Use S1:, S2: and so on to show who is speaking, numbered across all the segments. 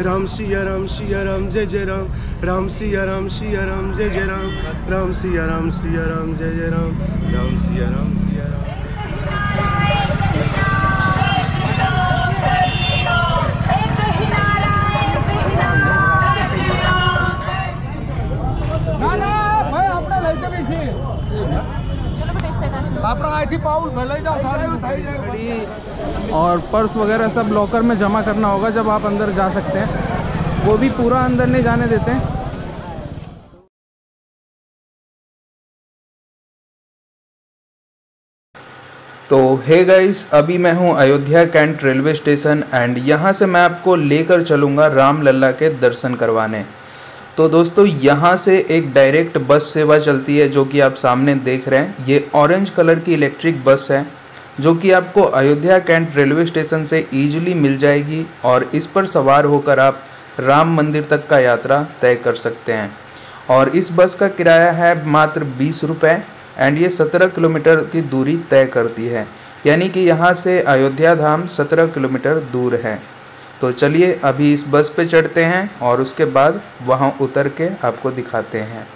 S1: राम सिया राम सिया राम जय जय राम राम सिया राम सिया राम जय जय राम राम सिया राम सिया राम जय जय राम राम सिया राम सिया राम
S2: ના ના ભાઈ આપણે લઈ જવી છીએ આપણે અહીંથી પાઉલ લઈ જાઓ તારે એવું થઈ જાય और पर्स वगैरह सब लॉकर में जमा करना होगा जब आप अंदर जा सकते हैं। वो भी पूरा अंदर नहीं जाने देते।
S3: तो हे गाइस अभी मैं हूँ Ayodhya Cantt railway station and यहाँ से मैं आपको लेकर चलूँगा राम लल्ला के दर्शन करवाने। तो दोस्तों, यहाँ से एक डायरेक्ट बस सेवा चलती है जो कि आप सामने देख रहे हैं। ये ऑरेंज कलर की इलेक्ट्रिक बस है। जो कि आपको अयोध्या कैंट रेलवे स्टेशन से ईजिली मिल जाएगी और इस पर सवार होकर आप राम मंदिर तक का यात्रा तय कर सकते हैं। और इस बस का किराया है मात्र बीस रुपये एंड ये सत्रह किलोमीटर की दूरी तय करती है। यानी कि यहाँ से अयोध्या धाम सत्रह किलोमीटर दूर है। तो चलिए अभी इस बस पे चढ़ते हैं और उसके बाद वहाँ उतर के आपको दिखाते हैं।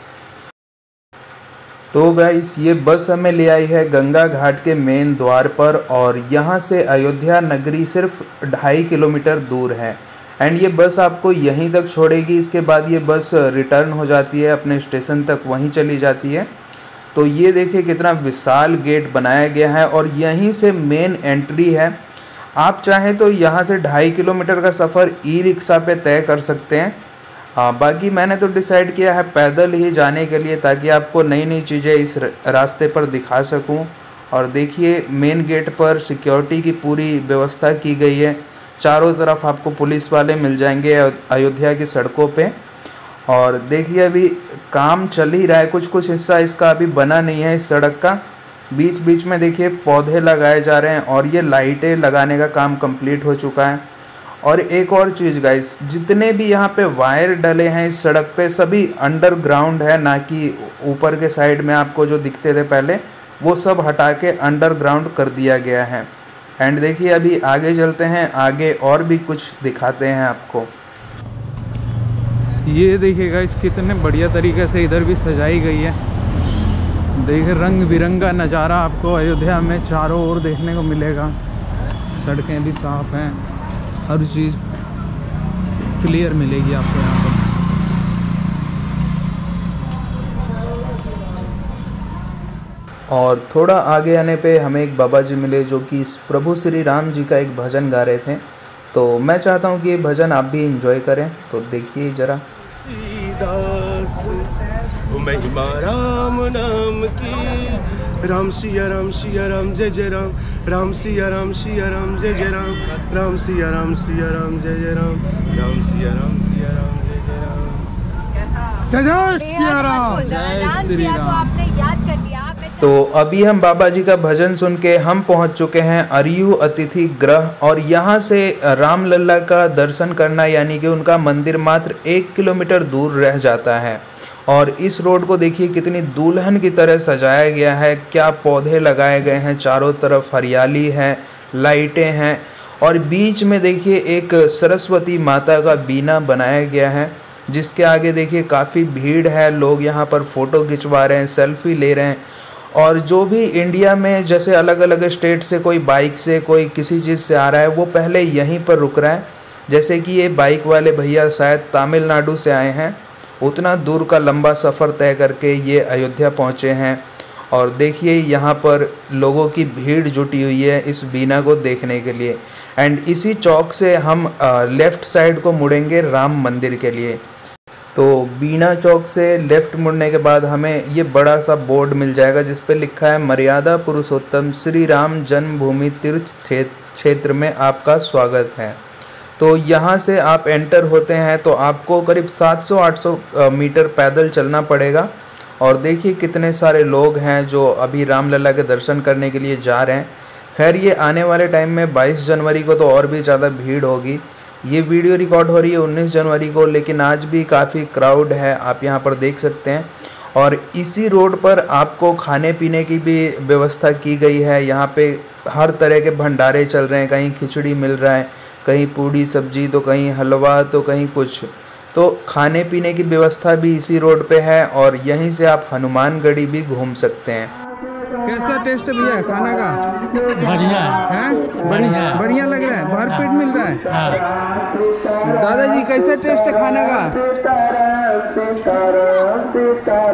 S3: तो गाइस, ये बस हमें ले आई है गंगा घाट के मेन द्वार पर और यहाँ से अयोध्या नगरी सिर्फ़ ढाई किलोमीटर दूर है। एंड ये बस आपको यहीं तक छोड़ेगी, इसके बाद ये बस रिटर्न हो जाती है, अपने स्टेशन तक वहीं चली जाती है। तो ये देखिए कितना विशाल गेट बनाया गया है और यहीं से मेन एंट्री है। आप चाहें तो यहाँ से ढाई किलोमीटर का सफ़र ई रिक्शा पे तय कर सकते हैं। हाँ बाकी मैंने तो डिसाइड किया है पैदल ही जाने के लिए ताकि आपको नई नई चीज़ें इस रास्ते पर दिखा सकूँ। और देखिए मेन गेट पर सिक्योरिटी की पूरी व्यवस्था की गई है। चारों तरफ़ आपको पुलिस वाले मिल जाएँगे अयोध्या की सड़कों पे। और देखिए, अभी काम चल ही रहा है। कुछ कुछ हिस्सा इसका अभी बना नहीं है इस सड़क का। बीच बीच में देखिए, पौधे लगाए जा रहे हैं और ये लाइटें लगाने का काम कंप्लीट हो चुका है। और एक और चीज़ गाइस जितने भी यहाँ पे वायर डले हैं इस सड़क पे, सभी अंडरग्राउंड है, ना कि ऊपर के साइड में आपको जो दिखते थे पहले, वो सब हटा के अंडरग्राउंड कर दिया गया है। एंड देखिए, अभी आगे चलते हैं, आगे और भी कुछ दिखाते हैं आपको।
S2: ये देखिएगा इस कितने बढ़िया तरीके से इधर भी सजाई गई है। देखिए रंग बिरंगा नज़ारा आपको अयोध्या में चारों ओर देखने को मिलेगा। सड़कें भी साफ़ हैं। हर चीज़ क्लियर मिलेगी आपको यहाँ पर।
S3: और थोड़ा आगे आने पे हमें एक बाबा जी मिले जो कि प्रभु श्री राम जी का एक भजन गा रहे थे। तो मैं चाहता हूँ कि ये भजन आप भी इंजॉय करें। तो देखिए ज़रा।
S1: दास महिमा राम नाम की राम सिया राम सिया राम जय जय राम। राम सिया राम सिया राम जय जय राम। राम सिया राम सिया राम जय जय राम। राम सिया राम सिया राम जय जय राम।
S2: जय जय सिया राम।
S4: राम सिया को आपने याद कर लिया।
S3: तो अभी हम बाबा जी का भजन सुन के हम पहुँच चुके हैं अरियू अतिथि ग्रह और यहाँ से राम लल्ला का दर्शन करना यानी कि उनका मंदिर मात्र एक किलोमीटर दूर रह जाता है। और इस रोड को देखिए कितनी दुल्हन की तरह सजाया गया है। क्या पौधे लगाए गए हैं, चारों तरफ़ हरियाली है, लाइटें हैं और बीच में देखिए एक सरस्वती माता का बीना बनाया गया है, जिसके आगे देखिए काफ़ी भीड़ है। लोग यहाँ पर फ़ोटो खिंचवा रहे हैं, सेल्फी ले रहे हैं और जो भी इंडिया में जैसे अलग अलग स्टेट से, कोई बाइक से, कोई किसी चीज़ से आ रहा है, वो पहले यहीं पर रुक रहा है। जैसे कि ये बाइक वाले भैया शायद तमिलनाडु से आए हैं। उतना दूर का लंबा सफ़र तय करके ये अयोध्या पहुँचे हैं। और देखिए, यहाँ पर लोगों की भीड़ जुटी हुई है इस बीना को देखने के लिए। एंड इसी चौक से हम लेफ़्ट साइड को मुड़ेंगे राम मंदिर के लिए। तो बीना चौक से लेफ़्ट मुड़ने के बाद हमें ये बड़ा सा बोर्ड मिल जाएगा जिस पे लिखा है मर्यादा पुरुषोत्तम श्री राम जन्मभूमि तीर्थ क्षेत्र में आपका स्वागत है। तो यहाँ से आप एंटर होते हैं तो आपको करीब 700-800 अ, मीटर पैदल चलना पड़ेगा। और देखिए कितने सारे लोग हैं जो अभी रामलला के दर्शन करने के लिए जा रहे हैं। खैर ये आने वाले टाइम में 22 जनवरी को तो और भी ज़्यादा भीड़ होगी। ये वीडियो रिकॉर्ड हो रही है 19 जनवरी को, लेकिन आज भी काफ़ी क्राउड है, आप यहाँ पर देख सकते हैं। और इसी रोड पर आपको खाने पीने की भी व्यवस्था की गई है। यहाँ पे हर तरह के भंडारे चल रहे हैं, कहीं खिचड़ी मिल रहा है, कहीं पूड़ी सब्ज़ी तो कहीं हलवा तो कहीं कुछ। तो खाने पीने की व्यवस्था भी इसी रोड पे है, और यहीं से आप हनुमानगढ़ी भी घूम सकते हैं।
S2: कैसा टेस्ट है भैया? खाना का?
S5: बढ़िया है।
S2: हैं? बढ़िया बढ़िया लग रहा है। भर पेट मिल रहा है? दादाजी कैसा टेस्ट है खाना का?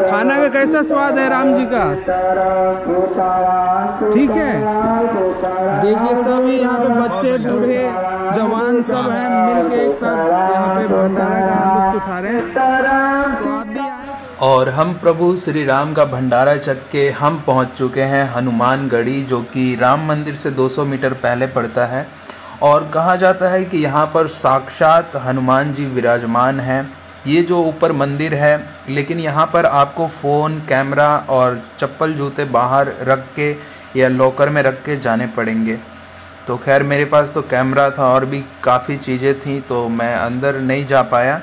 S2: खाना का कैसा स्वाद है राम जी का? ठीक है। देखिए सब यहाँ पे बच्चे बूढ़े जवान सब हैं मिलके एक साथ यहाँ पे भंडारा का लुत्फ उठा रहे हैं।
S3: और हम प्रभु श्री राम का भंडारा चख के हम पहुँच चुके हैं हनुमानगढ़ी, जो कि राम मंदिर से 200 मीटर पहले पड़ता है। और कहा जाता है कि यहाँ पर साक्षात हनुमान जी विराजमान हैं। ये जो ऊपर मंदिर है, लेकिन यहाँ पर आपको फ़ोन, कैमरा और चप्पल जूते बाहर रख के या लॉकर में रख के जाने पड़ेंगे। तो खैर, मेरे पास तो कैमरा था और भी काफ़ी चीज़ें थी तो मैं अंदर नहीं जा पाया।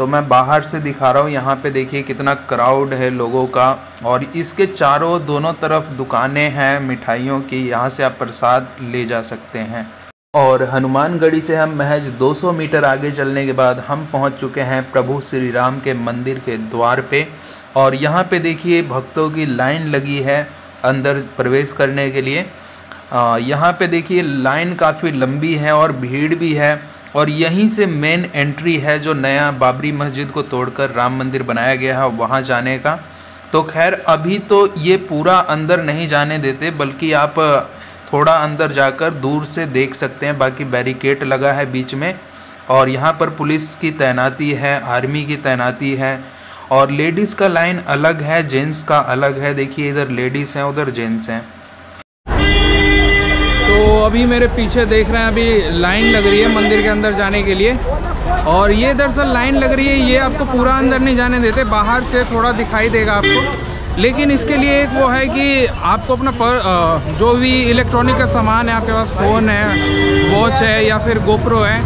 S3: तो मैं बाहर से दिखा रहा हूँ, यहाँ पे देखिए कितना क्राउड है लोगों का। और इसके चारों दोनों तरफ़ दुकानें हैं, मिठाइयों की, यहाँ से आप प्रसाद ले जा सकते हैं। और हनुमानगढ़ी से हम महज 200 मीटर आगे चलने के बाद हम पहुँच चुके हैं प्रभु श्री राम के मंदिर के द्वार पे। और यहाँ पे देखिए भक्तों की लाइन लगी है अंदर प्रवेश करने के लिए। यहाँ पे देखिए लाइन काफ़ी लंबी है और भीड़ भी है। और यहीं से मेन एंट्री है जो नया बाबरी मस्जिद को तोड़कर राम मंदिर बनाया गया है वहाँ जाने का। तो खैर, अभी तो ये पूरा अंदर नहीं जाने देते, बल्कि आप थोड़ा अंदर जाकर दूर से देख सकते हैं। बाकी बैरिकेड लगा है बीच में और यहाँ पर पुलिस की तैनाती है आर्मी की तैनाती है और लेडीज़ का लाइन अलग है जेंट्स का अलग है। देखिए, इधर लेडीज़ हैं, उधर जेंट्स हैं।
S2: अभी मेरे पीछे देख रहे हैं अभी लाइन लग रही है मंदिर के अंदर जाने के लिए। और ये दरअसल लाइन लग रही है ये आपको पूरा अंदर नहीं जाने देते बाहर से थोड़ा दिखाई देगा आपको। लेकिन इसके लिए एक वो है कि आपको अपना पर, जो भी इलेक्ट्रॉनिक का सामान है आपके पास फ़ोन है वॉच है या फिर गोप्रो है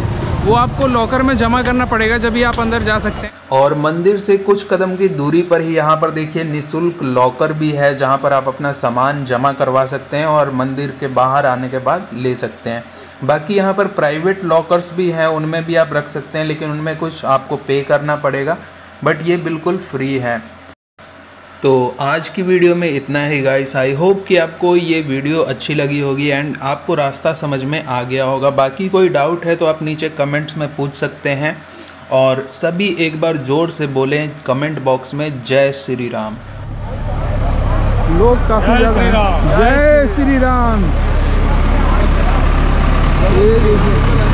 S2: वो आपको लॉकर में जमा करना पड़ेगा जब आप अंदर जा सकते हैं।
S3: और मंदिर से कुछ कदम की दूरी पर ही यहाँ पर देखिए, निशुल्क लॉकर भी है जहाँ पर आप अपना सामान जमा करवा सकते हैं और मंदिर के बाहर आने के बाद ले सकते हैं। बाकी यहाँ पर प्राइवेट लॉकर्स भी हैं, उनमें भी आप रख सकते हैं, लेकिन उनमें कुछ आपको पे करना पड़ेगा बट ये बिल्कुल फ्री है। तो आज की वीडियो में इतना ही गाइस आई होप कि आपको ये वीडियो अच्छी लगी होगी एंड आपको रास्ता समझ में आ गया होगा। बाकी कोई डाउट है तो आप नीचे कमेंट्स में पूछ सकते हैं और सभी एक बार ज़ोर से बोलें कमेंट बॉक्स में जय श्री राम.
S2: लोग काफ़ी ज़्यादा। जय श्री राम। ये देखिए